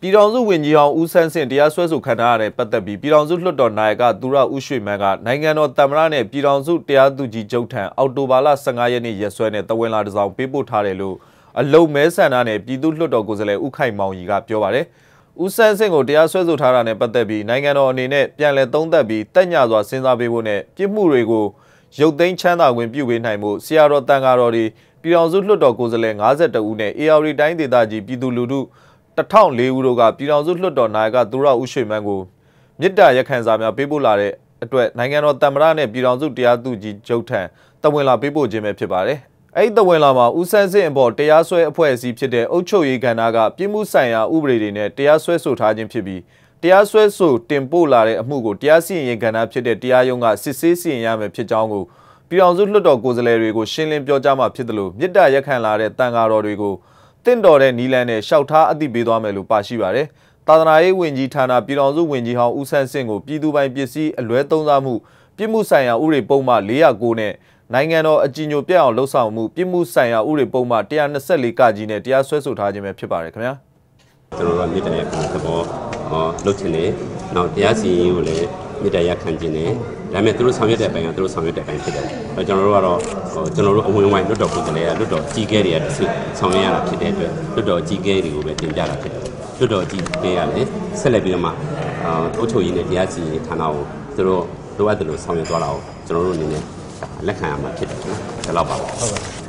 ပြည်တော်စုဝင်ကြီးအောင်ဦးဆန်းစင်တရားစွဲဆိုခံထားရတဲ့ပတ်သက်ပြီးပြည်တော်စုလွှတ်တော်နိုင်ကသူရဦးရွှေမန်းကနိုင်ငံတော်တမရနဲ့ပြည်တော်စုတရားသူကြီးချုပ်ထံအောက်တိုဘာလ15ရက်နေ့ရက်စွဲနဲ့တဝန်လာတစ်စောင်ပေးပို့ထားတယ်လို့အလုံမဲဆန္ဒနဲ့ပြည်သူ့လွှတ်တော်ကိုယ်စားလှယ်ဦးခိုင်မောင်ကြီးကပြောပါတယ်။ဦးဆန်းစင်ကိုတရားစွဲဆိုထားတာနဲ့ပတ်သက်ပြီးနိုင်ငံတော်အနေနဲ့ပြန်လည်သုံးသပ်ပြီးတက်ညစွာစဉ်းစားပေးဖို့နဲ့ပြစ်မှုတွေကိုရုပ်သိမ်းချမ်းသာခွင့်ပြုပေးနိုင်မှုဆရာတော်တန်ဃာတော်တွေပြည်တော်စုလွှတ်တော်ကိုယ်စားလှယ်52ဦးနဲ့ AR တိုင်းဒေသကြီးပြည်သူလူထု 1004ဦးတို့ကပြည်တော်စုလွှတ်တော်နာယကသူရဦးရွှေမန်းကိုမြစ်တာရက်ခန့်စာများပေးပို့လာတဲ့အတွက်နိုင်ငံတော်တမရနဲ့ပြည်တော်စုတရားသူကြီးချုပ်ထံတဝင်လာပေးပို့ခြင်းပဲဖြစ်ပါတယ်။အဲ့ဒီတဝင်လာမှာဦးဆန်းစစ်အပေါ်တရားစွဲအဖွဲ့အစည်းဖြစ်တဲ့အုပ်ချုပ်ရေးကဏ္ဍကပြည်မှုဆိုင်ရာဥပဒေတွေနဲ့တရားစွဲဆိုထားခြင်းဖြစ်ပြီးတရားစွဲဆိုတင်ပို့လာတဲ့အမှုကိုတရားစီရင်ရေးကဏ္ဍဖြစ်တဲ့တရားရုံးကစစ်ဆေးစီရင်ရမယ်ဖြစ်ကြောင်းကိုပြည်အောင်စုလွှတ်တော်ကိုယ်စားလှယ်တွေကိုရှင်းလင်းပြောကြားမှာဖြစ်တယ်လို့မြစ်တာရက်ခံလာတဲ့တန်ဃာတော်တွေကို တင့်တော်တဲ့နီလန်းနဲ့ရှောက်ထားအသိပေးသွားမယ်လို့ပါရှိပါတယ်။သာသနာရေးဝန်ကြီးဌာနပြည်တော်စုဝန်ကြီးဟောင်းဦးဆန်းစင်ကိုပြည်သူပိုင်ပစ္စည်းအလွဲသုံးစားမှုပြည်မှုဆိုင်ရာဥပဒေပုံမှန်409နဲ့နိုင်ငံတော်အကြီးအကျယ်ပြအောင်လှုပ်ဆောင်မှုပြည်မှုဆိုင်ရာဥပဒေပုံမှန်124ကကြီးနဲ့တရားစွဲဆိုထားခြင်းပဲဖြစ်ပါတယ်ခင်ဗျာ။ကျွန်တော်တို့မြစ်တာရက်ခံသဘောဟောလုပ်ချင်တယ်။နောက်တရားစီရင်ကိုလည်း မြစ်တာရက်ခံခြင်းနဲ့ဒါပေမဲ့သူတို့ဆောင်ရွက်တဲ့အပိုင်းကသူတို့ဆောင်ရွက်တဲ့အပိုင်းဖြစ်တယ်။အဲကျွန်တော်တို့ကတော့ဟိုကျွန်တော်တို့အဝင်ဝိုင်းလွတ်တော်ကိုယ်စားလှယ်ကလွတ်တော်ကြီးကဲတွေကတဆင့်ဆောင်ရွက်ရတာဖြစ်တဲ့အတွက်လွတ်တော်ကြီးကဲတွေကိုပဲတင်ပြတာဖြစ်တယ်။လွတ်တော်ကြီးကဲကလည်းဆက်လက်ပြီးတော့မှအာအုပ်ချုပ်ရေးနဲ့တရားစီရင်ဌာနကိုသူတို့လိုအပ်တယ်လို့ဆောင်ရွက်သွားတာကိုကျွန်တော်တို့အနေနဲ့လက်ခံရမှာဖြစ်တယ်နော်။ဒါတော့ပါဟုတ်ပါ